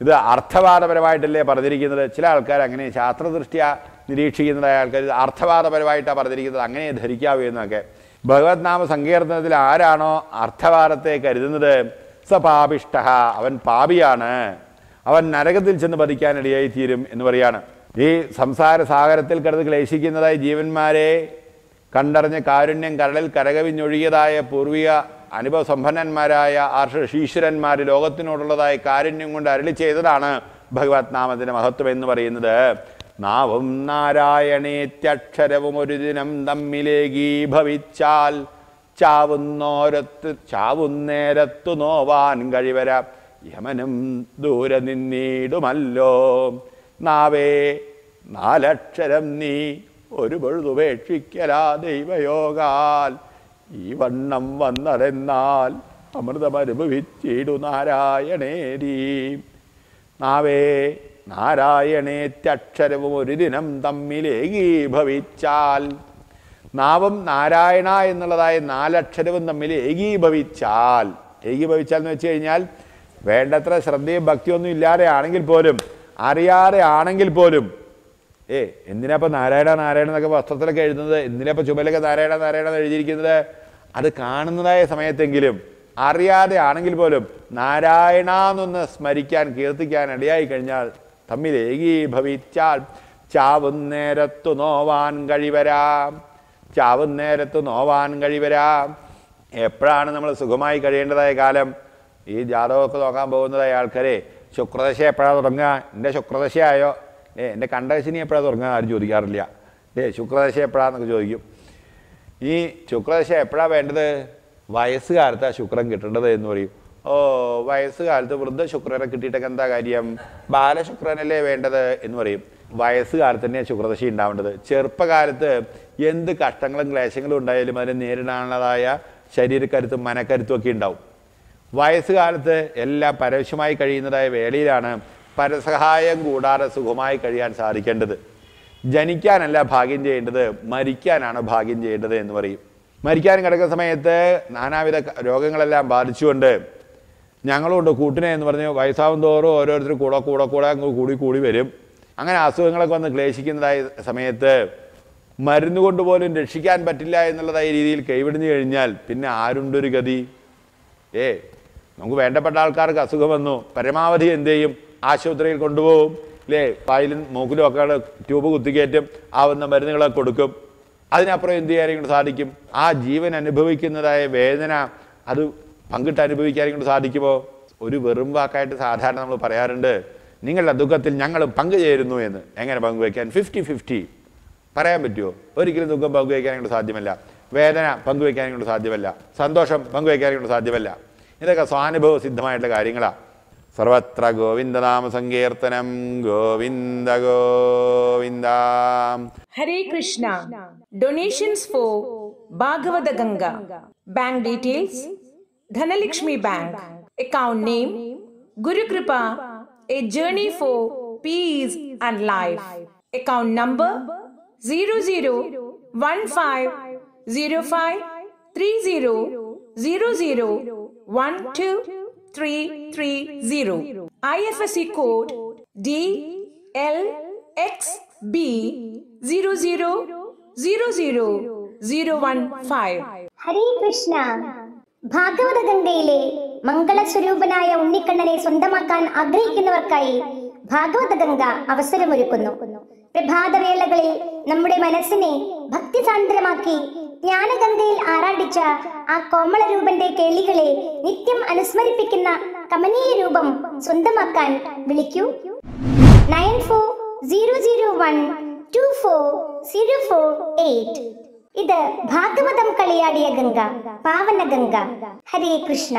ഇത് അർത്ഥവാദപരമായിട്ടല്ലേ പറഞ്ഞിരിക്കുന്നത്. ചില ആൾക്കാർ അങ്ങനെ ശാസ്ത്രദൃഷ്ടിയ നിരീക്ഷിക്കുന്നതായ ആൾക്കാർ അർത്ഥവാദപരമായിട്ടാണ് പറഞ്ഞിരിക്കുന്നത്. അങ്ങനെ ധരിക്കാവൂ എന്നൊക്കെ. ഭഗവത് നാമ സങ്കീർത്തനത്തിൽ ആരാണോ അർത്ഥവാദത്തെ കരുതുന്നത്? സ പാപിഷ്ട അവൻ പാപിയാണ്. അവൻ നരകത്തിൽ ചെന്ന് പതിക്കാനിടയായി തീരും എന്ന് പറയാണ്. ഈ സംസാര സാഗരത്തിൽ കിടന്ന് ക്ലേശിക്കുന്നതായ ജീവന്മാരെ കണ്ടറിഞ്ഞ കാരുണ്യം കരളിൽ കരകവിഞ്ഞൊഴുകിയതായ പൂർവിക അനുഭവസമ്പന്നന്മാരായ ആർഷീശ്വരന്മാർ ലോകത്തിനോടുള്ളതായ കാരുണ്യം കൊണ്ട് അരളി ചെയ്തതാണ് ഭഗവത് നാമത്തിന്റെ മഹത്വം എന്ന് പറയുന്നത്. നാവും നാരായണേത്യക്ഷരവും ഒരു ദിനം തമ്മിലേകീഭവിച്ചാൽ ചാവുന്നോരത്ത് ചാവുന്നേരത്തു നോവാൻ കഴിവര യമനും ദൂരെ നിന്നീടുമല്ലോ. നാവേ നാലക്ഷരം നീ ഒരു പൊഴുതുപേക്ഷിക്കലാ ദൈവയോഗാൽ. ഈ വണ്ണം വന്നതെന്നാൽ അമൃതമനുഭവിച്ചിടു നാരായണേരീ. നാവേ നാരായണേത്യക്ഷരവും ഒരു ദിനം തമ്മിൽ ഏകീഭവിച്ചാൽ നാവും നാരായണ എന്നുള്ളതായ നാലക്ഷരവും തമ്മിൽ ഏകീഭവിച്ചാൽ ഏകീഭവിച്ചാൽ എന്ന് വെച്ച് കഴിഞ്ഞാൽ വേണ്ടത്ര ശ്രദ്ധയും ഭക്തിയൊന്നും ഇല്ലാതെ ആണെങ്കിൽ പോലും അറിയാതെ ആണെങ്കിൽ പോലും. ഏ എന്തിനാ ഇപ്പം നാരായണ നാരായണ എന്നൊക്കെ വസ്ത്രത്തിലൊക്കെ എഴുതുന്നത്? എന്തിനാ ഇപ്പം ചുമലൊക്കെ നാരായണ നാരായണ എന്ന് എഴുതിയിരിക്കുന്നത്? അത് കാണുന്നതായ സമയത്തെങ്കിലും അറിയാതെ ആണെങ്കിൽ പോലും നാരായണ എന്നൊന്ന് സ്മരിക്കാൻ കീർത്തിക്കാൻ ഇടയായി കഴിഞ്ഞാൽ തമ്മിൽ ഏകീഭവിച്ചാൽ ചാവുന്നേരത്തു നോവാൻ കഴിവരാം. ചാവുന്നേരത്ത് നോവാൻ കഴിവരാം. എപ്പോഴാണ് നമ്മൾ സുഖമായി കഴിയേണ്ടതായ കാലം? ഈ ജാതകമൊക്കെ നോക്കാൻ പോകുന്നതായ ആൾക്കാരെ ശുക്രദശ എപ്പോഴാണ് തുടങ്ങുക? എന്റെ ശുക്രദശയായോ ഏ എന്റെ കണ്ടശിനി എപ്പോഴാണ് തുടങ്ങുക ആരും ചോദിക്കാറില്ല. ഏ ശുക്രദശ എപ്പോഴാന്നൊക്കെ ചോദിക്കും. ഈ ശുക്രദശ എപ്പോഴാണ് വേണ്ടത്? വയസ്സുകാലത്താണ് ശുക്രൻ കിട്ടേണ്ടത് എന്ന് പറയും. ഓ വയസ്സുകാലത്ത് വൃദ്ധ ശുക്രനെ കിട്ടിയിട്ടൊക്കെ എന്താ കാര്യം? ബാലശുക്രനല്ലേ വേണ്ടത് എന്ന് പറയും. വയസ്സുകാലത്ത് തന്നെയാണ് ശുക്രദശ ഉണ്ടാവേണ്ടത്. ചെറുപ്പകാലത്ത് എന്ത് കഷ്ടങ്ങളും ക്ലേശങ്ങളും ഉണ്ടായാലും അതിനെ നേരിടാനുള്ളതായ ശരീരക്കരുത്തും മനക്കരുത്തും ഒക്കെ ഉണ്ടാവും. വയസ്സുകാലത്ത് എല്ലാം പരവശമായി കഴിയുന്നതായ വേളയിലാണ് പരസഹായം കൂടാതെ സുഖമായി കഴിയാൻ സാധിക്കേണ്ടത്. ജനിക്കാനല്ല ഭാഗ്യം ചെയ്യേണ്ടത് മരിക്കാനാണ് ഭാഗ്യം ചെയ്യേണ്ടത് എന്ന് പറയും. മരിക്കാൻ കിടക്കുന്ന സമയത്ത് നാനാവിധ രോഗങ്ങളെല്ലാം ബാധിച്ചുകൊണ്ട് ഞങ്ങളുണ്ട് കൂട്ടിനെ എന്ന് പറഞ്ഞ് വയസ്സാവും തോറും ഓരോരുത്തർ കൂടെ കൂടെ കൂടെ അങ്ങ് കൂടി കൂടി വരും. അങ്ങനെ അസുഖങ്ങളൊക്കെ വന്ന് ക്ലേശിക്കുന്നതായ സമയത്ത് മരുന്ന് കൊണ്ടുപോലും രക്ഷിക്കാൻ പറ്റില്ല എന്നുള്ളതായ രീതിയിൽ കൈവിടിഞ്ഞു കഴിഞ്ഞാൽ പിന്നെ ആരുണ്ടൊരു ഗതി? ഏ നമുക്ക് വേണ്ടപ്പെട്ട ആൾക്കാർക്ക് അസുഖം വന്നു. പരമാവധി എന്ത് ചെയ്യും? ആശുപത്രിയിൽ കൊണ്ടുപോകും. അല്ലേ പായലും മൂക്കിലും ഒക്കെ ട്യൂബ് കുത്തിക്കയറ്റും. ആവുന്ന മരുന്നുകളെ കൊടുക്കും. അതിനപ്പുറം എന്ത് ചെയ്യാനും സാധിക്കും? ആ ജീവൻ അനുഭവിക്കുന്നതായ വേദന അത് പങ്കിട്ട് അനുഭവിക്കാനും കൊണ്ട് സാധിക്കുമോ? ഒരു വെറും വാക്കായിട്ട് സാധാരണ നമ്മൾ പറയാറുണ്ട് നിങ്ങളുടെ ദുഃഖത്തിൽ ഞങ്ങളും പങ്കുചേരുന്നു എന്ന്. എങ്ങനെ പങ്കുവയ്ക്കാൻ? ഫിഫ്റ്റി ഫിഫ്റ്റി പറയാൻ പറ്റുമോ ഒരിക്കലും ദുഃഖം പങ്കുവയ്ക്കാനും സാധ്യമല്ല. വേദന പങ്കുവയ്ക്കാനും കൊണ്ട് സാധ്യമല്ല. സന്തോഷം പങ്കുവയ്ക്കാനും കൊണ്ട് സാധ്യമല്ല. ഇതൊക്കെ സ്വാനുഭവ സിദ്ധമായിട്ടുള്ള കാര്യങ്ങളാണ് സർവത്ര ഗോവിന്ദനാമ സങ്കീർത്തനം. Govinda Govinda. Hare Krishna. Donations for Bhagavata Ganga. Bank details Dhanalakshmi Bank. Account name Guru Kripa. A journey for peace and life. Account number 00150500001230. IFSC code DLXB 0000015. Hare ഭാഗവത ഗംഗയിലെ മംഗളസ്വരൂപനായ ഉണ്ണിക്കണ്ണനെ സ്വന്തമാക്കാൻ ആഗ്രഹിക്കുന്നവർക്കായി ഭാഗവത ഗംഗ അവസരമൊരുക്കുന്നു പ്രഭാതവേളകളിൽ നമ്മുടെ മനസ്സിനെ ഭക്തിസാന്ദ്രമാക്കി ജ്ഞാനഗംഗയിൽ ആറാടിച്ച ആ കോമളരൂപന്റെ കേളികളെ നിത്യം അനുസ്മരിപ്പിക്കുന്ന കമനീയ രൂപം സ്വന്തമാക്കാൻ വിളിക്കൂ. Nine four zero zero one two four zero four eight. ഇത് ഭാഗവതം കളിയാടിയ ഗംഗ പാവന ഗംഗ. ഹരേ കൃഷ്ണ.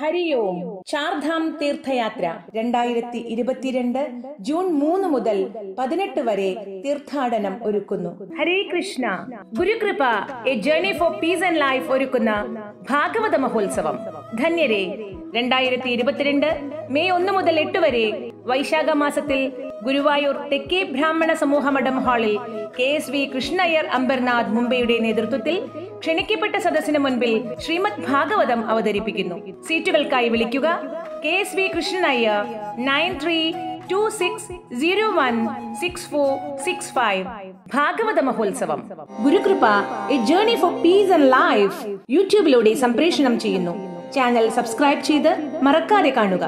ഹരി ഓം. ചാർധാം തീർത്ഥയാത്ര രണ്ടായിരത്തി ഇരുപത്തിരണ്ട് ജൂൺ മൂന്ന് മുതൽ പതിനെട്ട് വരെ തീർത്ഥാടനം ഒരുക്കുന്നു. Hare Krishna. Gurukripa a journey for peace and life ഒരുക്കുന്ന ഭാഗവത മഹോത്സവം. ധന്യരെ രണ്ടായിരത്തി ഇരുപത്തിരണ്ട് മെയ് ഒന്ന് മുതൽ എട്ട് വരെ വൈശാഖ മാസത്തിൽ ഗുരുവായൂർ തെക്കേ ബ്രാഹ്മണ സമൂഹ മഠം ഹാളിൽ K S V Krishnaiyer Ambernath മുംബൈയുടെ നേതൃത്വത്തിൽ ക്ഷണിക്കപ്പെട്ട സദസ്സിന് മുൻപിൽ ശ്രീമദ് ഭാഗവതം അവതരിപ്പിക്കുന്നു. സീറ്റുകൾക്കായി വിളിക്കുക K S V Krishnaiyer nine three two six zero one six four six five. ഭാഗവത മഹോത്സവം. Gurukripa a journey for peace and life യൂട്യൂബിലൂടെ സംപ്രേഷണം ചെയ്യുന്നു. ചാനൽ സബ്സ്ക്രൈബ് ചെയ്ത് മറക്കാതെ കാണുക.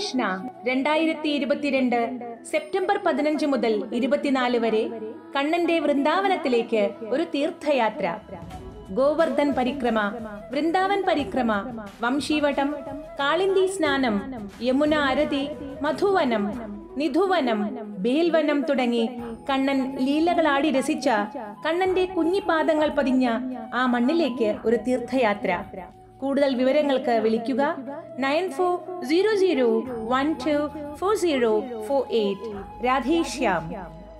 കൃഷ്ണ. രണ്ടായിരത്തി ഇരുപത്തിരണ്ട് സെപ്റ്റംബർ പതിനഞ്ച് മുതൽ ഇരുപത്തിനാല് വരെ കണ്ണന്റെ വൃന്ദാവനത്തിലേക്ക് ഒരു തീർത്ഥയാത്ര. ഗോവർദ്ധൻ പരിക്രമ വൃന്ദാവൻ പരിക്രമ വംശീവടം കാളിന്തി സ്നാനം യമുന അരതി മധുവനം നിധുവനം ബേൽവനം തുടങ്ങി കണ്ണൻ ലീലകളാടി രസിച്ച കണ്ണന്റെ കുഞ്ഞിപാദങ്ങൾ പതിഞ്ഞ ആ മണ്ണിലേക്ക് ഒരു തീർത്ഥയാത്ര. കൂടുതൽ വിവരങ്ങൾക്ക് വിളിക്കുക 9400124048. Radhe Shyam.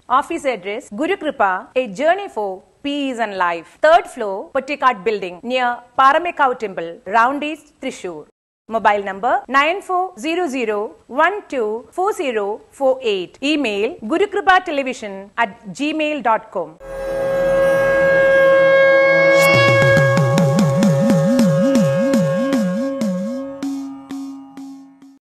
Office address Gurukripa, a journey for peace and life. Third floor, Pottikad building near Paramekau temple, round east, Trishur. Mobile number 9400124048. Email gurukripa television at gmail.com.